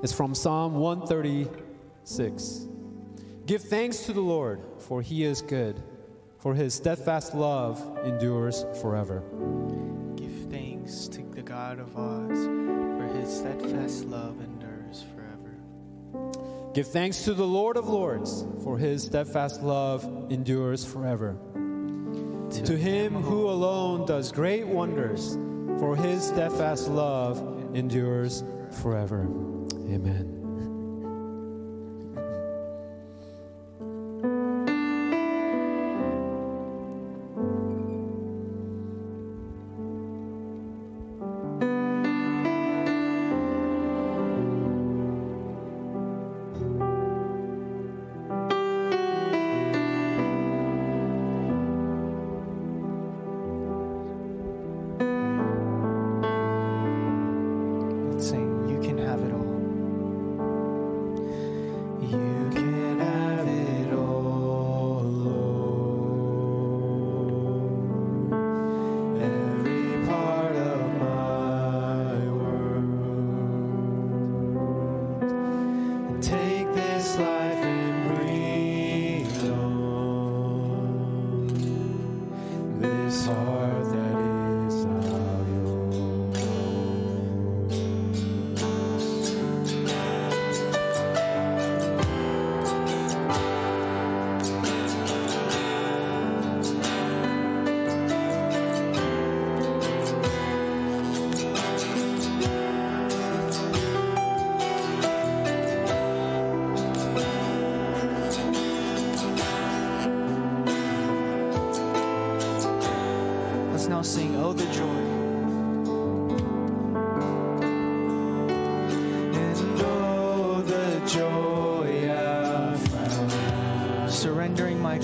It's from Psalm 136. Give thanks to the Lord, for he is good, for his steadfast love endures forever. Give thanks to the God of gods, for his steadfast love endures forever. Give thanks to the Lord of Lords, for his steadfast love endures forever. To him who alone does great wonders, for his steadfast love endures forever. Amen.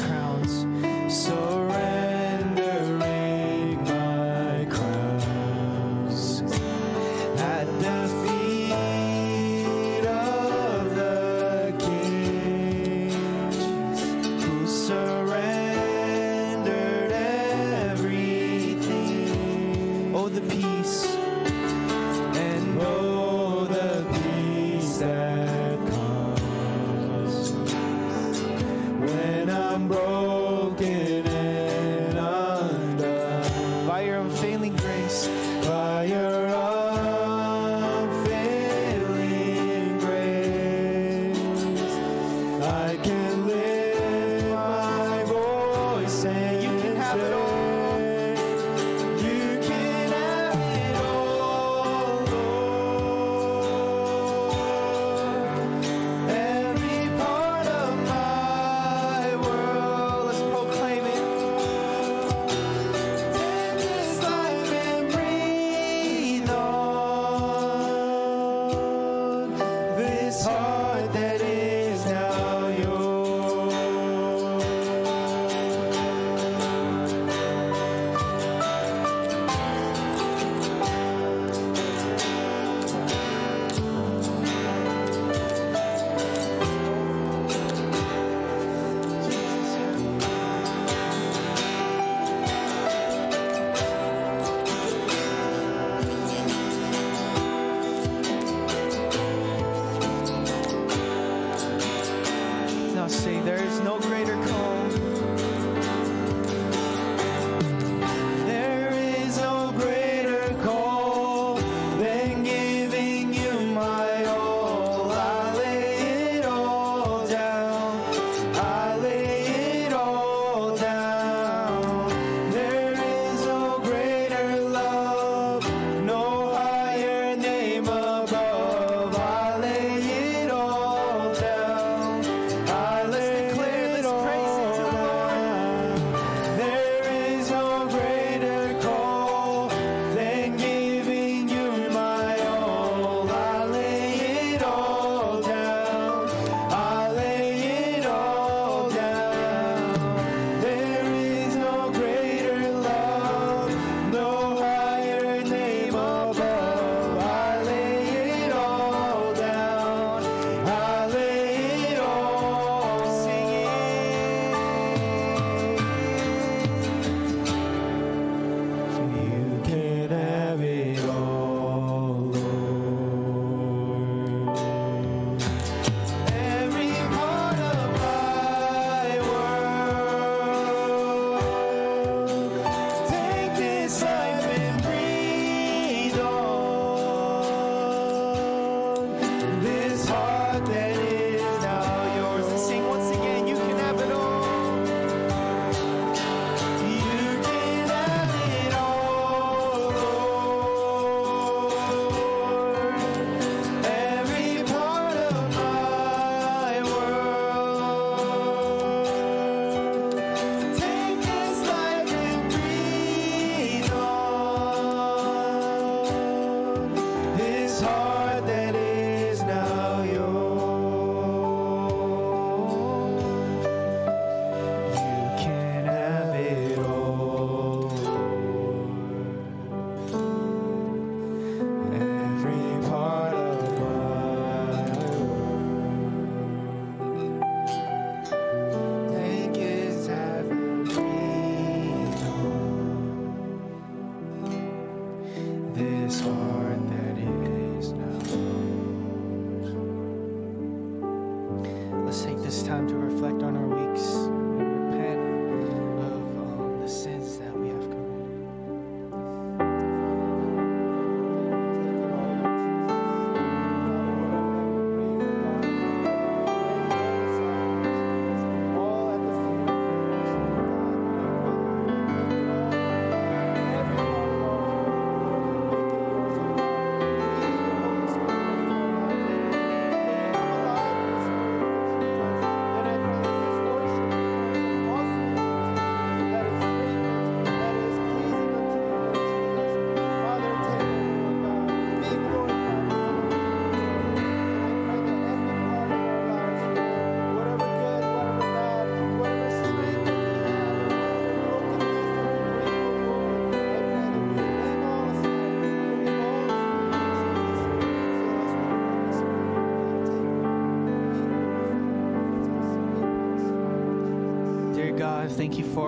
Crowns. Surrendering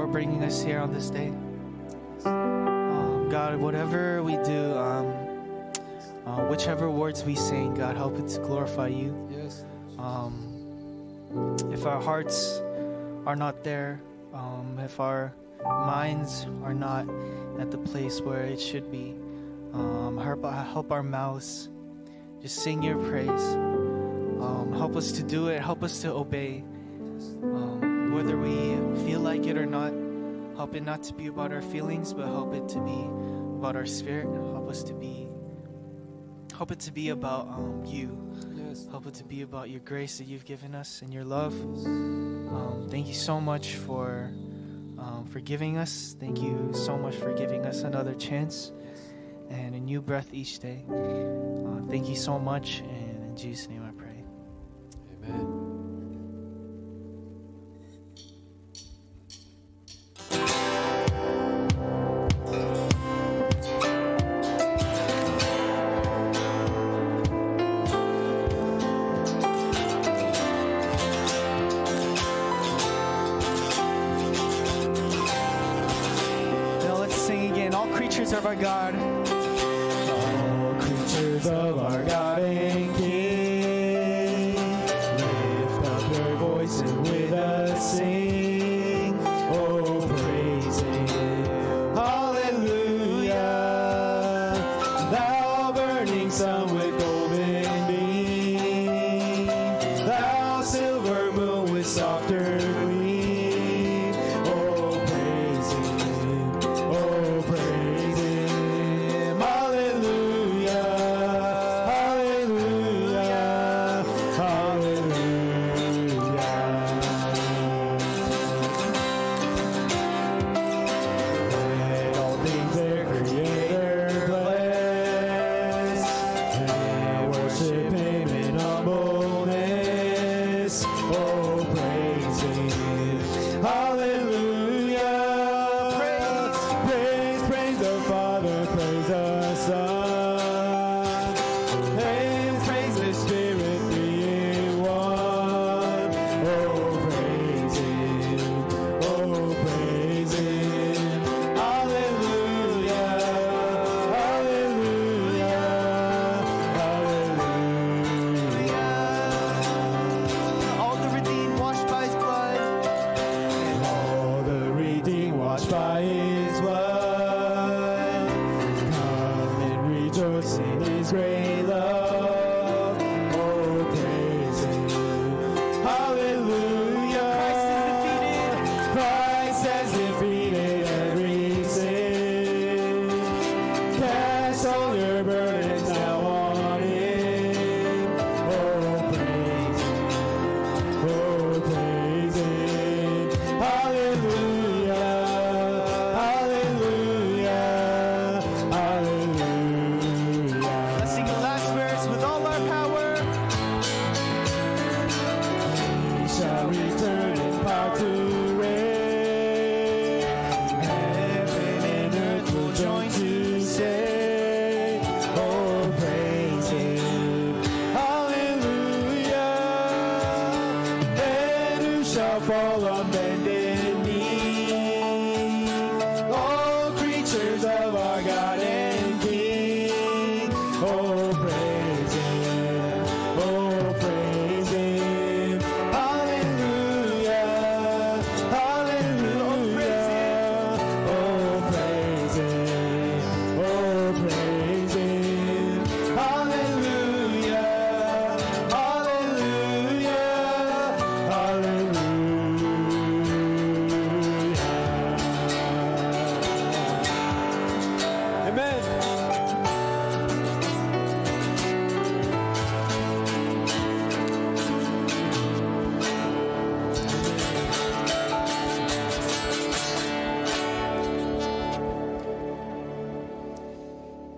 for bringing us here on this day. Um, God, whatever we do, um, uh, whichever words we sing, God, help it to glorify you. Yes. Um, if our hearts are not there, um, if our minds are not at the place where it should be, um, help, help our mouths just sing your praise. Um, help us to do it, help us to obey. Whether we feel like it or not, help it not to be about our feelings, but help it to be about our spirit. Help us to be, help it to be about um, you. Yes. Help it to be about your grace that you've given us and your love. Um, thank you so much for um, forgiving us. Thank you so much for giving us another chance and a new breath each day. Uh, thank you so much, and in Jesus' name I pray. Amen. All creatures of our God. All creatures of our God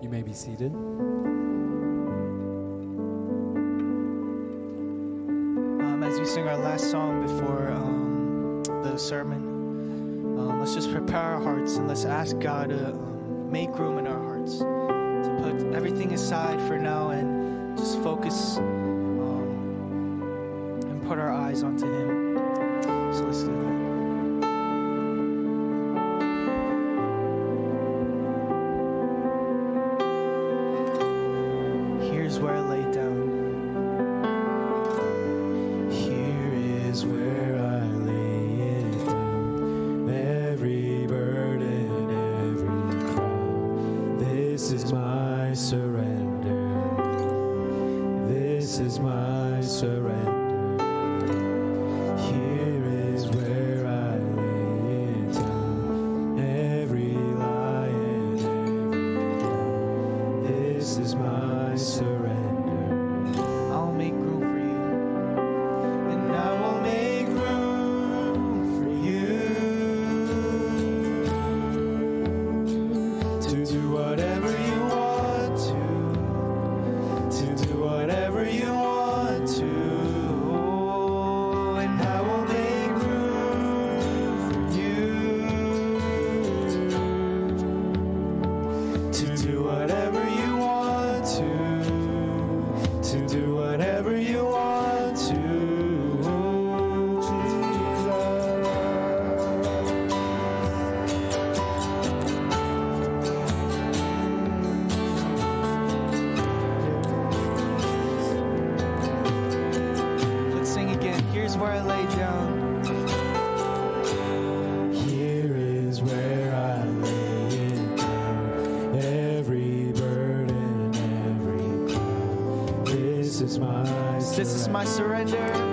You may be seated. Um, as we sing our last song before um, the sermon, um, let's just prepare our hearts and let's ask God to um, make room in our hearts, to put everything aside for now and just focus um, and put our eyes onto Him. where my surrender.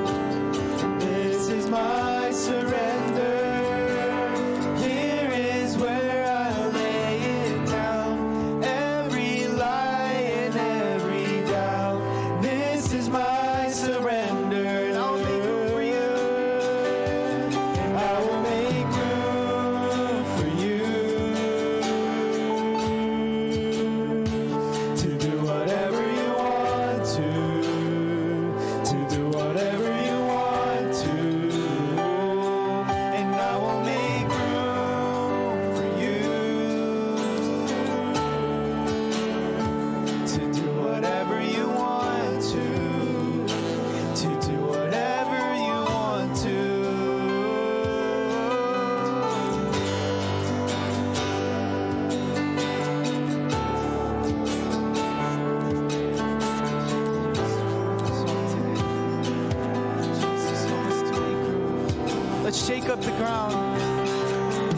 shake up the ground.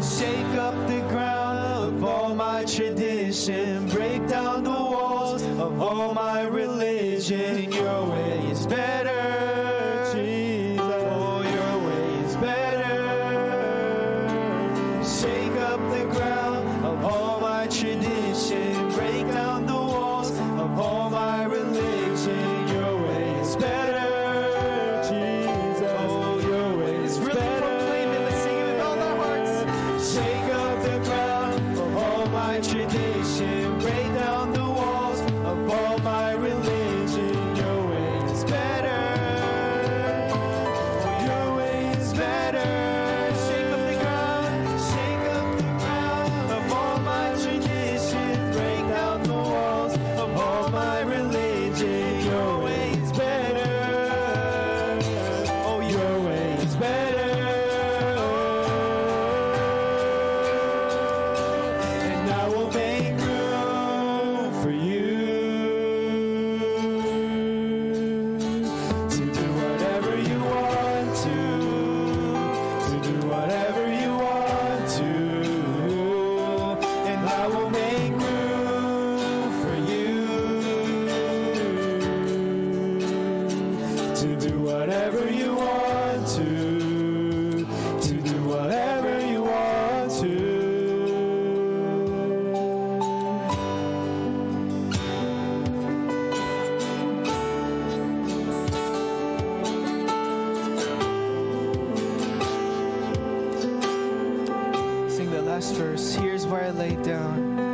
Shake up the ground of all my tradition. Break down the walls of all my religion. Your way is better. last verse, here's where I laid down.